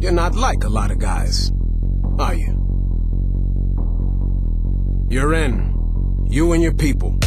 You're not like a lot of guys, are you? You're in. You and your people.